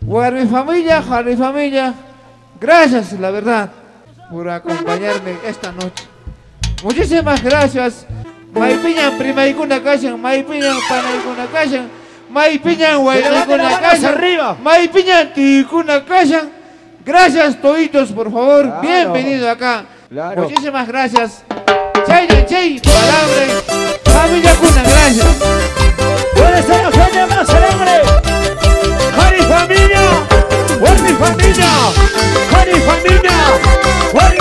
Guarda mi familia, a mi familia. Gracias, la verdad, por acompañarme esta noche. Muchísimas gracias. Maipiñan, primaicuna callan, maipiñan, panaicuna callan, maipiñan, guayacuna callan, arriba. maipiñan, ticuna callan. Gracias, toditos, por favor. Claro. Bienvenido acá. Claro. Muchísimas gracias. Chay, chay, palabra. Familia Cuna, gracias. Buenos años, años más alegre. ¡Con mi familia! ¡Con mi familia! ¡Con mi familia!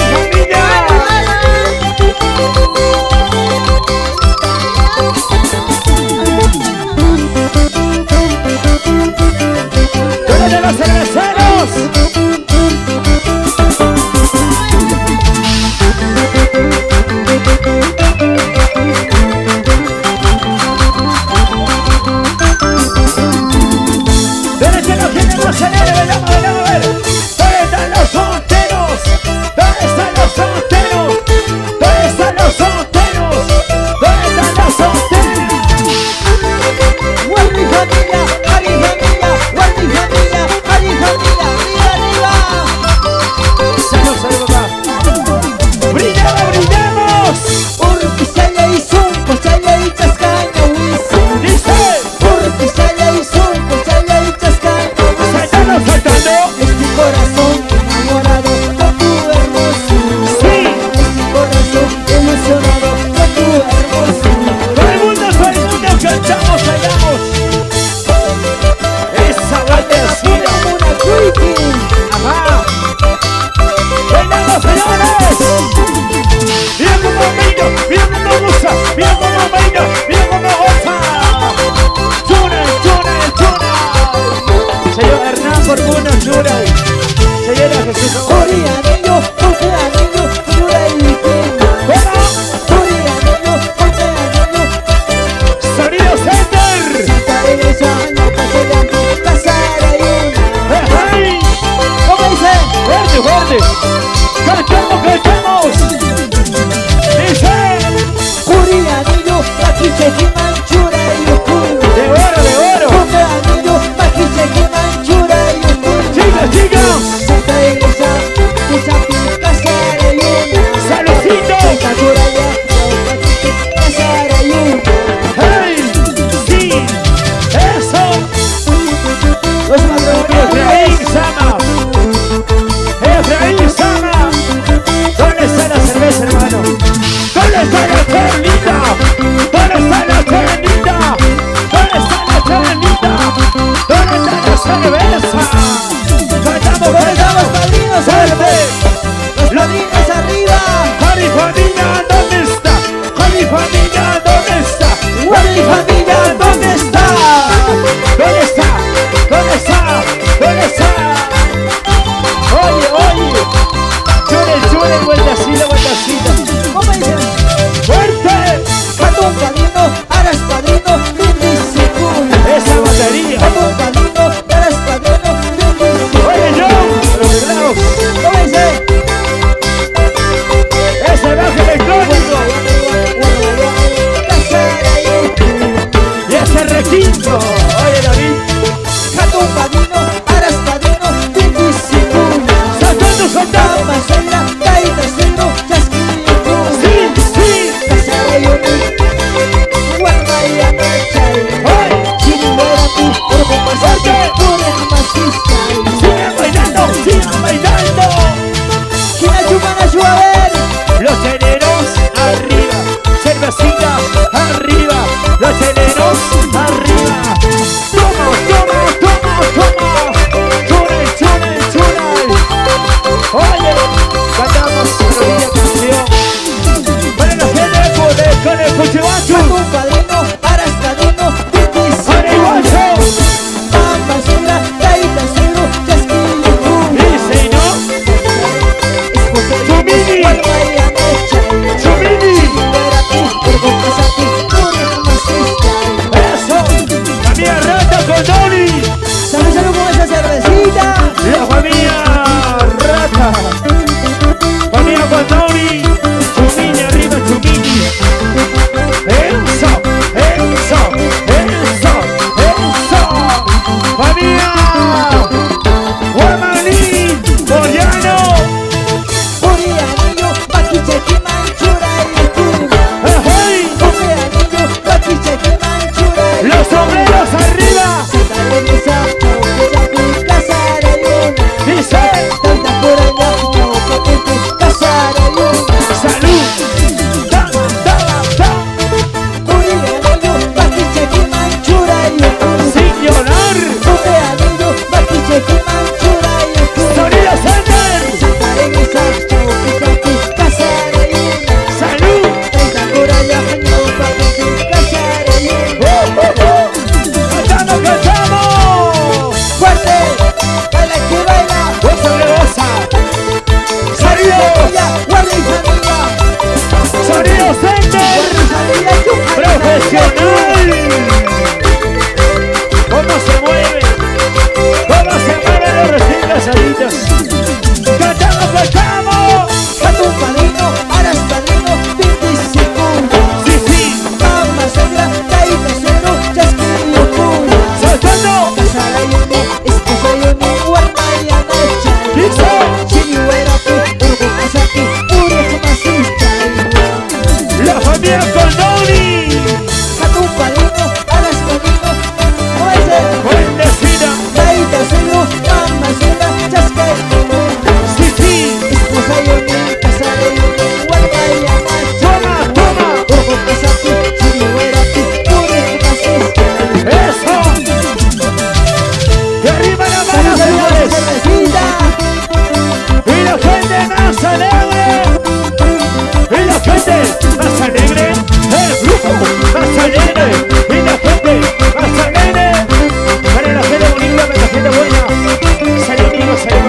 ¡Vamos! ¡Dice! Curia, niño, la princesita Let's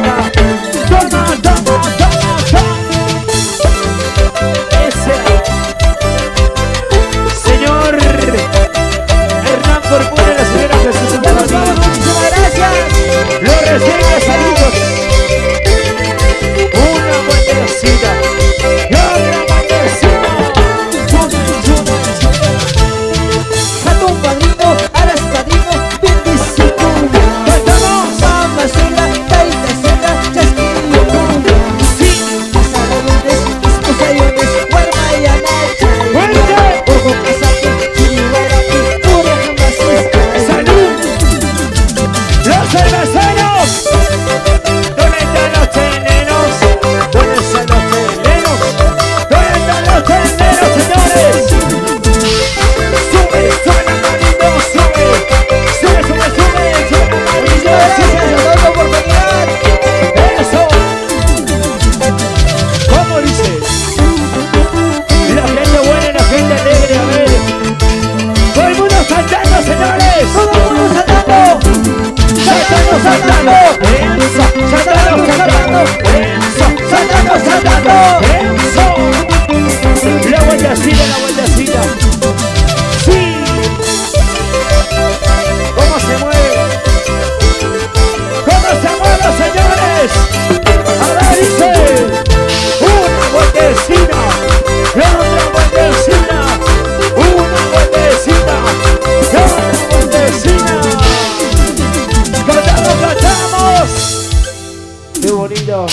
Qué bonito.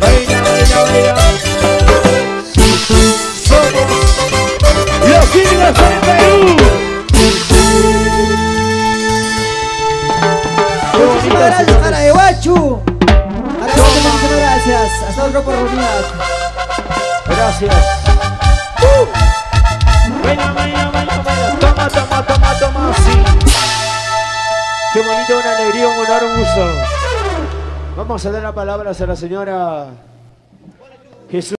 Baila, baila, baila. Somos los Tigres del Perú. Muchísimas gracias. Caraguachu. Caraguachu, muchísimas gracias. Hasta otra oportunidad. Gracias. Baila, baila, baila, baila. Toma, toma, toma, toma, sí. Qué bonito, una alegría, un honor, un gusto. Vamos a dar la palabra a la señora Jesús.